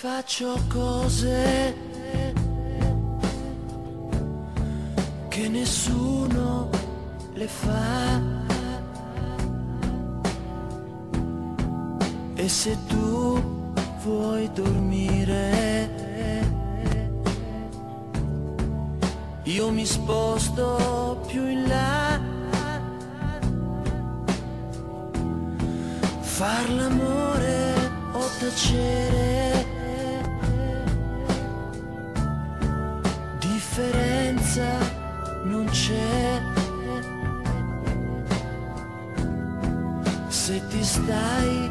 faccio cose che nessuno le fa. E se tu vuoi dormire, io mi sposto più in là. Far l'amore tacere. Differenza non c'è. Se ti stai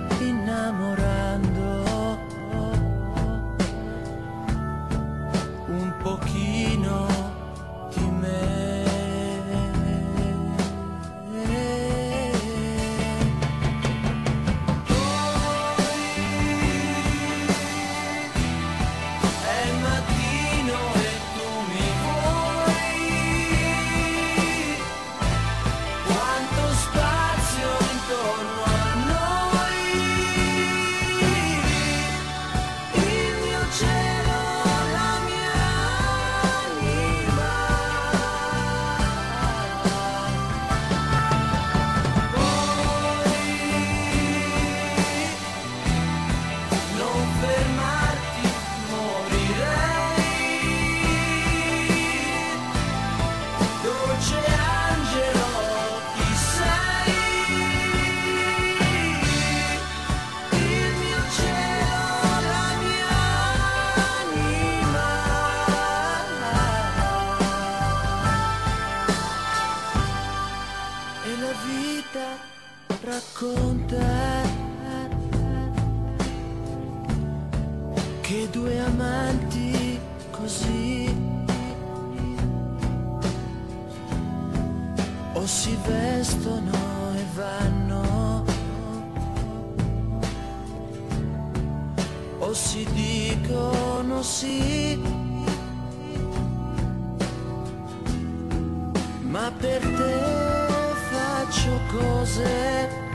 E la vita racconta che due amanti così o si vestono e vanno o si dicono sì. Ma per cose